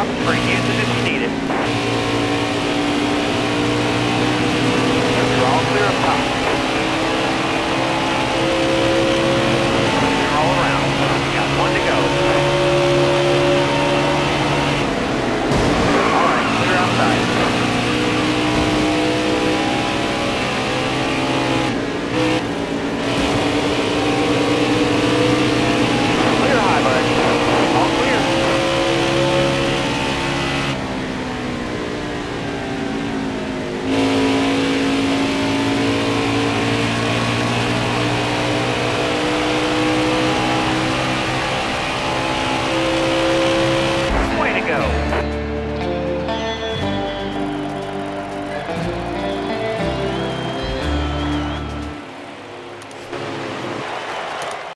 stop breaking.